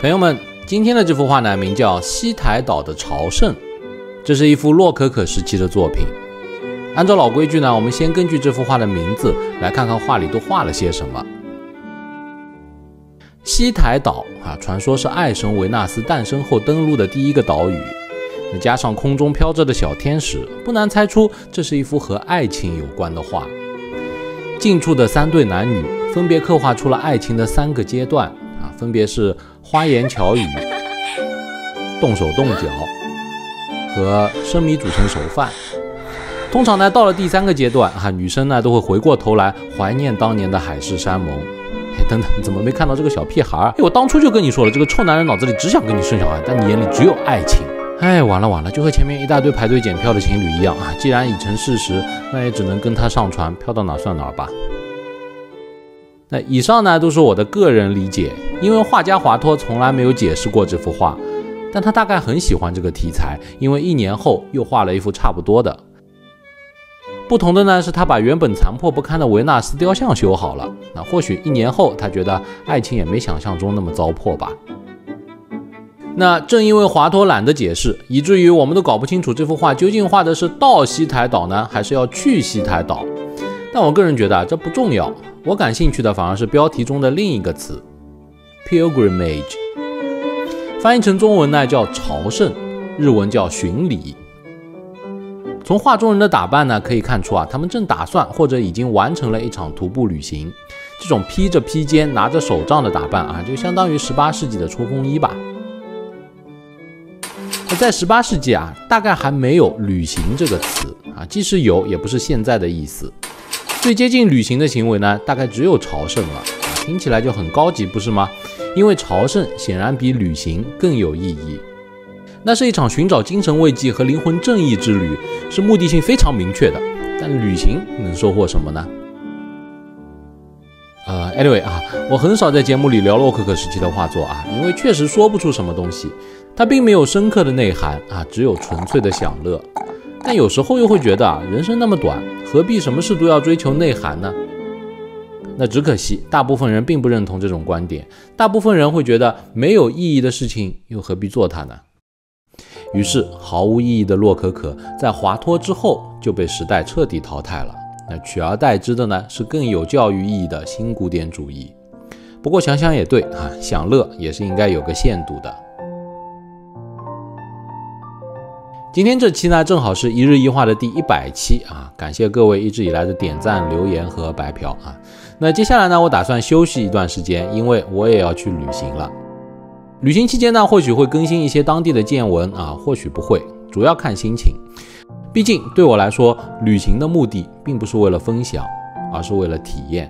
朋友们，今天的这幅画呢，名叫《西台岛的朝圣》，这是一幅洛可可时期的作品。按照老规矩呢，我们先根据这幅画的名字来看看画里都画了些什么。西台岛啊，传说是爱神维纳斯诞生后登陆的第一个岛屿。那加上空中飘着的小天使，不难猜出这是一幅和爱情有关的画。近处的三对男女分别刻画出了爱情的三个阶段，分别是花言巧语、动手动脚和生米煮成熟饭。通常呢，到了第三个阶段啊，女生呢都会回过头来怀念当年的海誓山盟。哎，等等，怎么没看到这个小屁孩？哎，我当初就跟你说了，这个臭男人脑子里只想跟你生小孩，但你眼里只有爱情。哎，完了完了，就和前面一大堆排队检票的情侣一样啊！既然已成事实，那也只能跟他上船，飘到哪算哪吧。那以上呢都是我的个人理解，因为画家华托从来没有解释过这幅画，但他大概很喜欢这个题材，因为一年后又画了一幅差不多的。不同的呢，是他把原本残破不堪的维纳斯雕像修好了。那或许一年后，他觉得爱情也没想象中那么糟粕吧。那正因为华佗懒得解释，以至于我们都搞不清楚这幅画究竟画的是到西台岛呢，还是要去西台岛。但我个人觉得啊，这不重要。我感兴趣的反而是标题中的另一个词，pilgrimage，翻译成中文呢叫朝圣，日文叫巡礼。从画中人的打扮呢，可以看出啊，他们正打算或者已经完成了一场徒步旅行。这种披着披肩、拿着手杖的打扮啊，就相当于十八世纪的冲锋衣吧。在十八世纪啊，大概还没有“旅行”这个词啊，即使有，也不是现在的意思。最接近旅行的行为呢，大概只有朝圣了，听起来就很高级，不是吗？因为朝圣显然比旅行更有意义。那是一场寻找精神慰藉和灵魂正义之旅，是目的性非常明确的。但旅行能收获什么呢？呃，anyway 啊，我很少在节目里聊洛可可时期的画作啊，因为确实说不出什么东西，它并没有深刻的内涵啊，只有纯粹的享乐。但有时候又会觉得啊，人生那么短，何必什么事都要追求内涵呢？那只可惜，大部分人并不认同这种观点，大部分人会觉得没有意义的事情又何必做它呢？于是，毫无意义的洛可可在华托之后就被时代彻底淘汰了。那取而代之的呢，是更有教育意义的新古典主义。不过想想也对啊，享乐也是应该有个限度的。今天这期呢，正好是一日一画的第一百期啊，感谢各位一直以来的点赞、留言和白嫖啊。那接下来呢，我打算休息一段时间，因为我也要去旅行了。旅行期间呢，或许会更新一些当地的见闻啊，或许不会，主要看心情。毕竟对我来说，旅行的目的并不是为了分享，而是为了体验。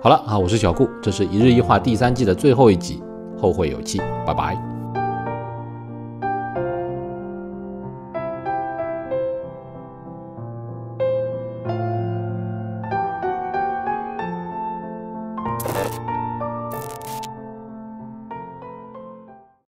好了啊，我是小顾，这是一日一画第三季的最后一集，后会有期，拜拜。